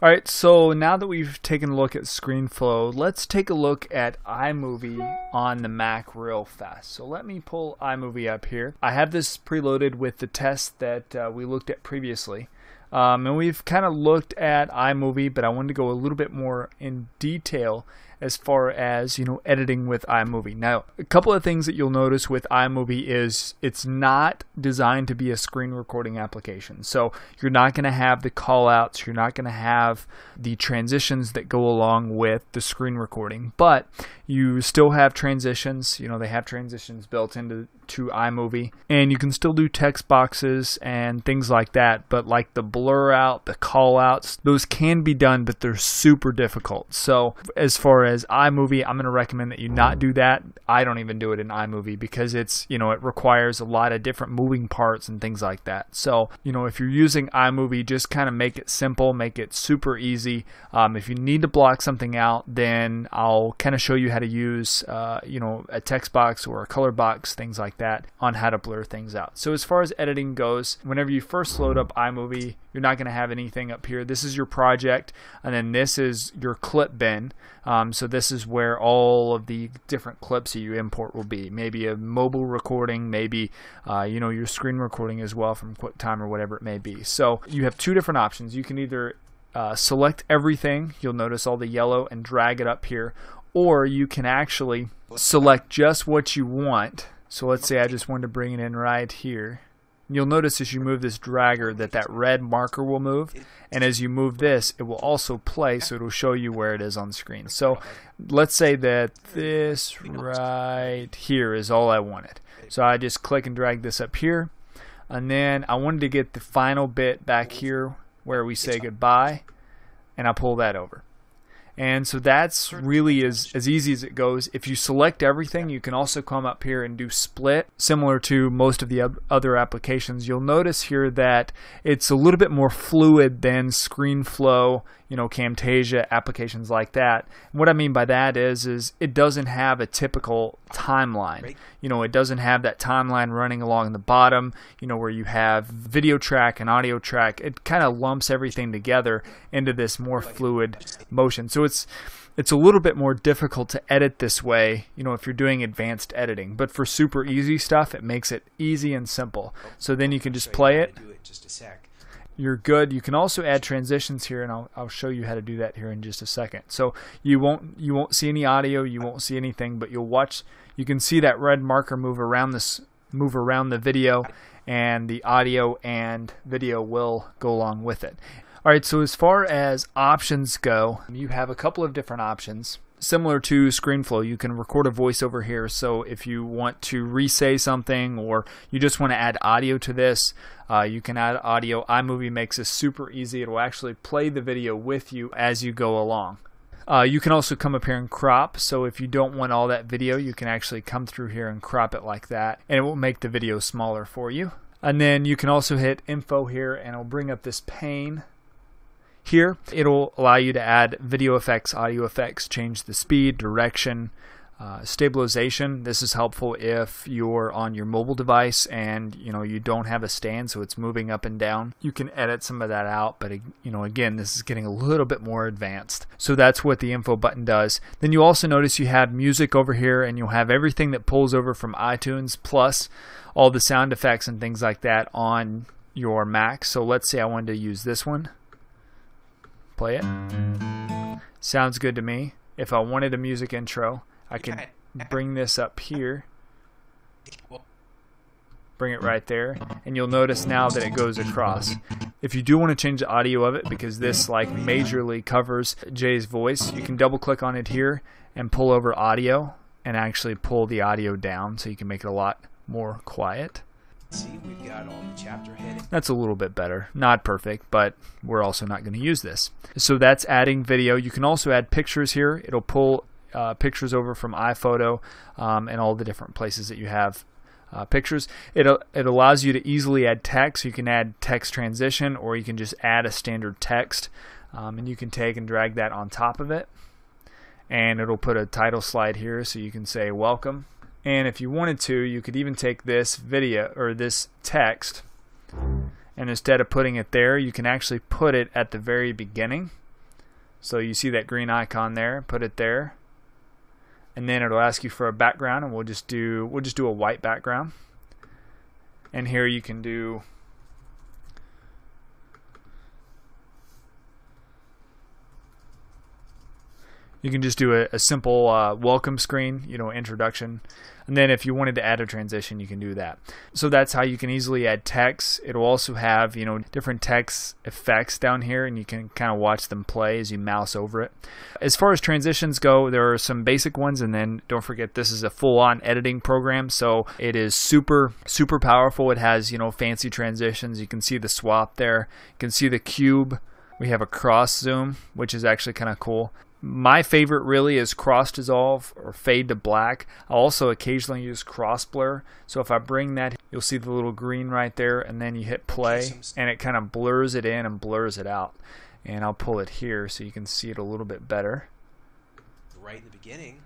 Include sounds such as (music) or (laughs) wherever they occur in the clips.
All right, so now that we've taken a look at ScreenFlow, let's take a look at iMovie on the Mac real fast. So let me pull iMovie up here. I have this preloaded with the test that uh, we looked at previously. Um, and we've kind of looked at iMovie, but I wanted to go a little bit more in detail as far as you know editing with iMovie. Now, a couple of things that you'll notice with iMovie is it's not designed to be a screen recording application. So you're not going to have the callouts, you're not going to have the transitions that go along with the screen recording, but you still have transitions. You know they have transitions built into to iMovie, and you can still do text boxes and things like that. But like the blur out, the callouts, those can be done, but they're super difficult. So as far as iMovie, I'm going to recommend that you not do that. I don't even do it in iMovie because it's, you know, it requires a lot of different moving parts and things like that. So, you know, if you're using iMovie, just kind of make it simple, make it super easy. Um, if you need to block something out, then I'll kind of show you how to use, uh, you know, a text box or a color box, things like that, on how to blur things out. So, as far as editing goes, whenever you first load up iMovie, you're not going to have anything up here. This is your project, and then this is your clip bin. Um, so this is where all of the different clips that you import will be. Maybe a mobile recording, maybe uh, you know your screen recording as well from QuickTime or whatever it may be. So you have two different options. You can either uh, select everything. You'll notice all the yellow and drag it up here, or you can actually select just what you want. So let's say I just wanted to bring it in right here. You'll notice as you move this dragger that that red marker will move and as you move this it will also play so it'll show you where it is on screen. So let's say that this right here is all I wanted. So I just click and drag this up here and then I wanted to get the final bit back here where we say goodbye and I pull that over. And so that's really as, as easy as it goes. If you select everything, you can also come up here and do split, similar to most of the other applications. You'll notice here that it's a little bit more fluid than ScreenFlow, you know, Camtasia, applications like that. And what I mean by that is, is it doesn't have a typical timeline. You know, it doesn't have that timeline running along the bottom, you know, where you have video track and audio track. It kind of lumps everything together into this more fluid motion. So it's it's a little bit more difficult to edit this way, you know, if you're doing advanced editing. But for super easy stuff, it makes it easy and simple. So then you can just play it. You're good. You can also add transitions here, and I'll, I'll show you how to do that here in just a second. So you won't you won't see any audio, you won't see anything, but you'll watch. You can see that red marker move around this move around the video, and the audio and video will go along with it. All right, so as far as options go, you have a couple of different options. Similar to ScreenFlow, you can record a voiceover here. So if you want to re-say something or you just want to add audio to this, uh, you can add audio. iMovie makes this super easy. It will actually play the video with you as you go along. Uh, you can also come up here and crop. So if you don't want all that video, you can actually come through here and crop it like that, and it will make the video smaller for you. And then you can also hit info here, and it'll bring up this pane here, it'll allow you to add video effects, audio effects, change the speed, direction, uh, stabilization. This is helpful if you're on your mobile device and you know you don't have a stand, so it's moving up and down. You can edit some of that out, but you know again, this is getting a little bit more advanced. So that's what the info button does. Then you also notice you have music over here, and you'll have everything that pulls over from iTunes plus all the sound effects and things like that on your Mac. So let's say I wanted to use this one play it. Sounds good to me. If I wanted a music intro, I could bring this up here. Bring it right there, and you'll notice now that it goes across. If you do want to change the audio of it, because this like majorly covers Jay's voice, you can double click on it here and pull over audio and actually pull the audio down so you can make it a lot more quiet. See, we've got all the chapter heading. That's a little bit better. Not perfect, but we're also not going to use this. So that's adding video. You can also add pictures here. It'll pull uh, pictures over from iPhoto um, and all the different places that you have uh, pictures. It, it allows you to easily add text. You can add text transition or you can just add a standard text um, and you can take and drag that on top of it. And it'll put a title slide here so you can say welcome and if you wanted to, you could even take this video or this text and instead of putting it there, you can actually put it at the very beginning. So you see that green icon there, put it there. And then it'll ask you for a background and we'll just do we'll just do a white background. And here you can do You can just do a, a simple uh, welcome screen, you know, introduction. And then if you wanted to add a transition, you can do that. So that's how you can easily add text. It'll also have, you know, different text effects down here and you can kind of watch them play as you mouse over it. As far as transitions go, there are some basic ones and then don't forget this is a full-on editing program. So it is super super powerful. It has, you know, fancy transitions. You can see the swap there. You can see the cube. We have a cross zoom, which is actually kind of cool. My favorite really is cross dissolve or fade to black. I also occasionally use cross blur. So if I bring that, you'll see the little green right there and then you hit play and it kind of blurs it in and blurs it out. And I'll pull it here so you can see it a little bit better. Right in the beginning,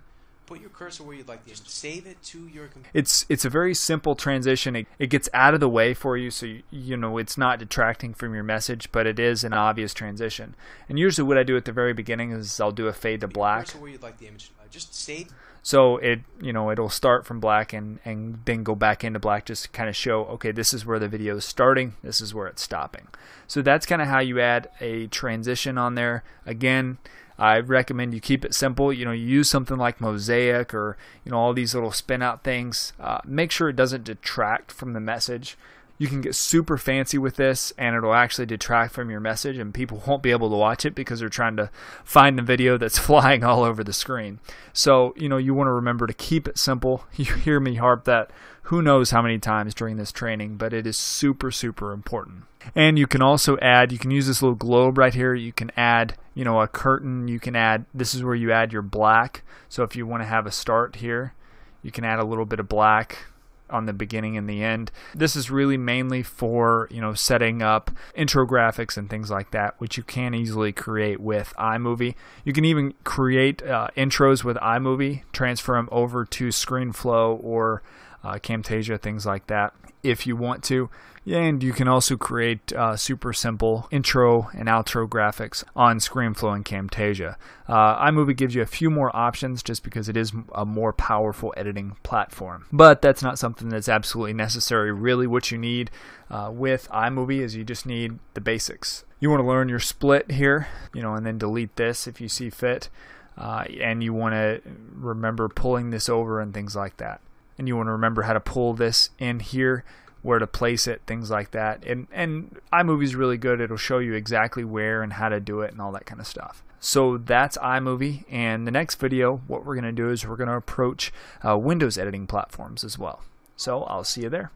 put your cursor where you'd like to save it to your computer. It's it's a very simple transition. It, it gets out of the way for you, so you, you know it's not detracting from your message, but it is an obvious transition. And usually, what I do at the very beginning is I'll do a fade to black. Cursor where you'd like the image. Uh, just save. So it you know it'll start from black and and then go back into black just to kind of show okay this is where the video is starting, this is where it's stopping. So that's kind of how you add a transition on there. Again. I recommend you keep it simple. You know, you use something like Mosaic or you know all these little spin out things. Uh, make sure it doesn't detract from the message. You can get super fancy with this, and it'll actually detract from your message, and people won't be able to watch it because they're trying to find the video that's (laughs) flying all over the screen. So, you know, you want to remember to keep it simple. (laughs) You hear me harp that who knows how many times during this training, but it is super, super important. And you can also add, you can use this little globe right here. You can add, you know, a curtain. You can add, this is where you add your black. So if you want to have a start here, you can add a little bit of black on the beginning and the end. This is really mainly for, you know, setting up intro graphics and things like that, which you can easily create with iMovie. You can even create uh, intros with iMovie, transfer them over to ScreenFlow or uh, Camtasia, things like that, if you want to. And you can also create uh, super simple intro and outro graphics on ScreenFlow and Camtasia. Uh, iMovie gives you a few more options just because it is a more powerful editing platform. But that's not something that's absolutely necessary. Really, what you need uh, with iMovie is you just need the basics. You want to learn your split here, you know, and then delete this if you see fit. Uh, and you want to remember pulling this over and things like that and you want to remember how to pull this in here where to place it things like that. And and iMovie is really good. It'll show you exactly where and how to do it and all that kind of stuff. So that's iMovie and the next video what we're going to do is we're going to approach uh, Windows editing platforms as well. So I'll see you there